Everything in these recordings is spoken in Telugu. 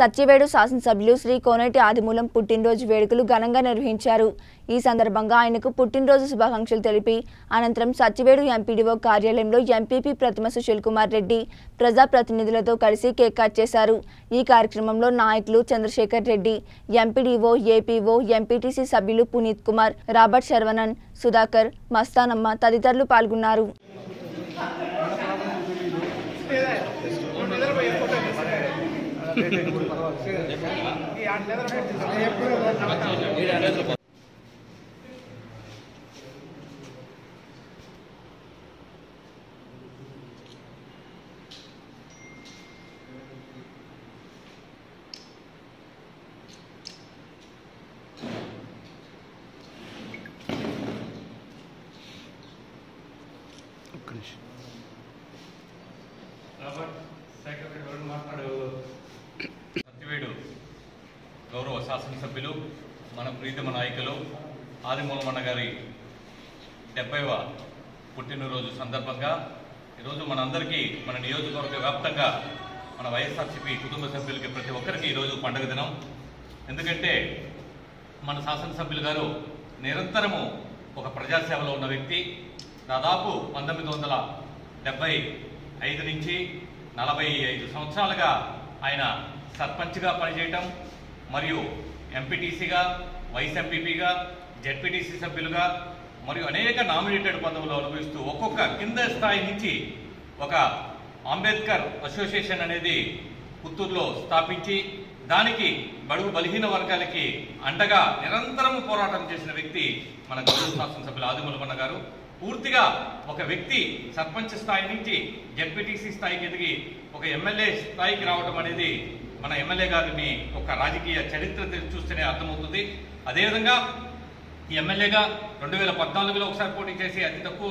సత్యవేడు శాసనసభ్యులు శ్రీ కోనేటి ఆదిమూలం పుట్టినరోజు వేడుకలు ఘనంగా నిర్వహించారు. ఈ సందర్భంగా ఆయనకు పుట్టినరోజు శుభాకాంక్షలు తెలిపి అనంతరం సత్యవేడు ఎంపీడీఓ కార్యాలయంలో ఎంపీపీ ప్రతిమ సుశీల్ కుమార్ రెడ్డి ప్రజాప్రతినిధులతో కలిసి కేక్ కట్ చేశారు. ఈ కార్యక్రమంలో నాయకులు Chandrasekhar Reddy MPDO APO MPTC సభ్యులు పునీత్ కుమార్ రాబర్ట్ శర్వణన్ సుధాకర్ మస్తానమ్మ తదితరులు పాల్గొన్నారు. రాబర్ట్ సెక్రటరీ ఎవరు మాట్లాడు సత్యవేడు గౌరవ శాసనసభ్యులు మన ప్రీతమ నాయకులు ఆదిమూలమన్న గారి డెబ్బైవ పుట్టినరోజు సందర్భంగా ఈరోజు మనందరికీ మన నియోజకవర్గ వ్యాప్తంగా మన వైఎస్ఆర్సీపీ కుటుంబ సభ్యులకి ప్రతి ఒక్కరికి ఈరోజు పండుగ దినం. ఎందుకంటే మన శాసనసభ్యులు గారు నిరంతరము ఒక ప్రజాసేవలో ఉన్న వ్యక్తి. దాదాపు పంతొమ్మిది వందల డెబ్బై ఐదు నుంచి నలభై ఐదు సంవత్సరాలుగా ఆయన సర్పంచ్గా పనిచేయటం మరియు ఎంపీటీసీగా వైస్ ఎంపీపీగా జెడ్పీటీసీ సభ్యులుగా మరియు అనేక నామినేటెడ్ పదవులు అనుభవిస్తూ ఒక్కొక్క కింద స్థాయి నుంచి ఒక అంబేద్కర్ అసోసియేషన్ అనేది పుత్తూరులో స్థాపించి దానికి బడుగు బలహీన వర్గాలకి అండగా నిరంతరం పోరాటం చేసిన వ్యక్తి మన గౌరవ శాసనసభ్యులు ఆదిమూలమన్న గారు. పూర్తిగా ఒక వ్యక్తి సర్పంచ్ స్థాయి నుంచి జెడ్పీటీసీ స్థాయికి ఎదిగి ఒక ఎమ్మెల్యే స్థాయికి రావడం అనేది మన ఎమ్మెల్యే గారిని ఒక రాజకీయ చరిత్ర చూస్తేనే అర్థమవుతుంది. అదేవిధంగా ఈ ఎమ్మెల్యేగా రెండు వేల పద్నాలుగులో ఒకసారి పోటీ చేసి అతి తక్కువ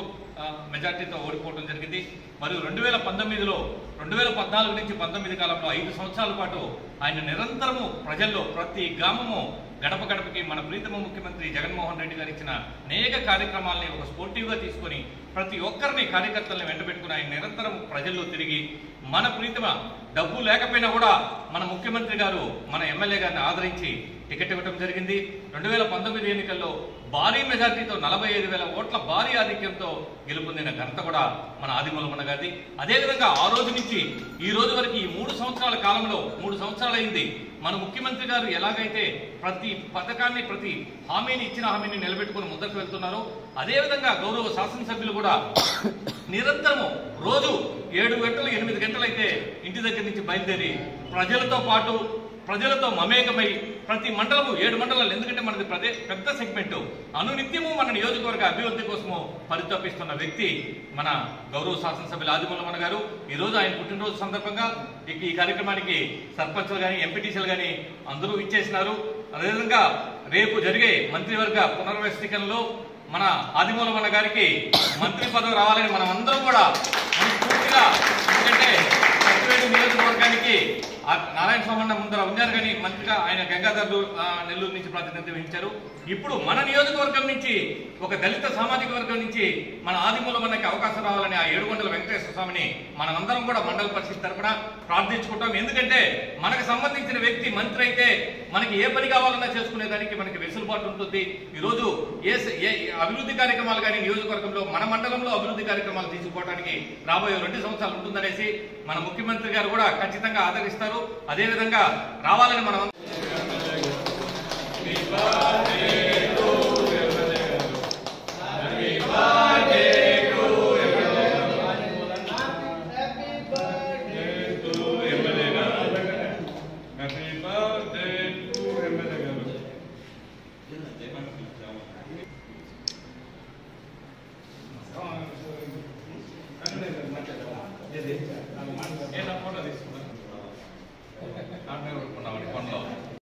మెజార్టీతో ఓడిపోవడం జరిగింది. మరియు రెండు వేల పంతొమ్మిదిలో రెండు వేల పద్నాలుగు నుంచి పంతొమ్మిది కాలంలో ఐదు సంవత్సరాల పాటు ఆయన నిరంతరము ప్రజల్లో ప్రతి గ్రామము గడప గడపకి మన ప్రీతమ ముఖ్యమంత్రి జగన్మోహన్ రెడ్డి గారు ఇచ్చిన అనేక కార్యక్రమాలని ఒక స్పోర్టివ్గా తీసుకొని ప్రతి ఒక్కరిని కార్యకర్తలను వెంటబెట్టుకుని ఆయన నిరంతరం ప్రజల్లో తిరిగి మన ప్రీతమ డబ్బు లేకపోయినా కూడా మన ముఖ్యమంత్రి గారు మన ఎమ్మెల్యే గారిని ఆదరించి టికెట్ ఇవ్వడం జరిగింది. రెండు వేల పంతొమ్మిది ఎన్నికల్లో భారీ మెజార్టీతో నలభై ఐదు వేల ఓట్ల భారీ ఆధిక్యంతో గెలుపొందిన ఘనత కూడా మన ఆదిమూలమన్న గారిది అదేవిధంగా ఆ రోజు నుంచి ఈ రోజు వరకు ఈ మూడు సంవత్సరాల కాలంలో మూడు సంవత్సరాలు అయింది మన ముఖ్యమంత్రి గారు ఎలాగైతే ప్రతి పథకాన్ని ప్రతి హామీని ఇచ్చిన హామీని నిలబెట్టుకుని ముందుకు వెళ్తున్నారో అదేవిధంగా గౌరవ శాసనసభ్యులు కూడా నిరంతరము రోజు ఏడు గంటలు ఎనిమిది గంటలైతే ఇంటి దగ్గర నుంచి బయలుదేరి ప్రజలతో పాటు ప్రజలతో మమేకమై ప్రతి మండలము ఏడు మండలాలు. ఎందుకంటే మనది ప్రదే పెద్ద సెగ్మెంట్. అనునిత్యము మన నియోజకవర్గ అభివృద్ధి కోసము పరితపిస్తున్న వ్యక్తి మన గౌరవ శాసనసభ్యులు ఆదిమూలమన్న గారు. ఈరోజు ఆయన పుట్టినరోజు సందర్భంగా ఈ- కార్యక్రమానికి సర్పంచ్లు కానీ ఎంపీటీసీలు కానీ అందరూ ఇచ్చేసినారు అదేవిధంగా రేపు జరిగే మంత్రివర్గ పునర్వ్యవస్థీకరణలో మన ఆదిమూలమన్న గారికి మంత్రి పదవి రావాలని మనం అందరం కూడా నారాయణ నారాయణ స్వామన్న ముందర ఉన్నారు కానీ మంత్రిగా ఆయన గంగాధర్ నెల్లూరు నుంచి ప్రాతినిధ్యం వహించారు. ఇప్పుడు మన నియోజకవర్గం నుంచి ఒక దళిత సామాజిక వర్గం నుంచి మన ఆదిమూలమన్నకి అవకాశం రావాలని ఆ ఏడుగొండల వెంకటేశ్వర స్వామిని మనమందరం కూడా మండల పరిషత్ తరపున ప్రార్థించుకుంటాం. ఎందుకంటే మనకు సంబంధించిన వ్యక్తి మంత్రి అయితే మనకి ఏ పని కావాలన్నా చేసుకునే దానికి మనకి వెసులుబాటు ఉంటుంది. ఈరోజు ఏ ఏ ఏ అభివృద్ధి కార్యక్రమాలు కానీ నియోజకవర్గంలో మన మండలంలో అభివృద్ధి కార్యక్రమాలు తీసుకోవడానికి రాబోయే రెండు సంవత్సరాలు ఉంటుందనేసి మన ముఖ్యమంత్రి గారు కూడా ఖచ్చితంగా ఆదరిస్తారు. అదేవిధంగా రావాలని మనం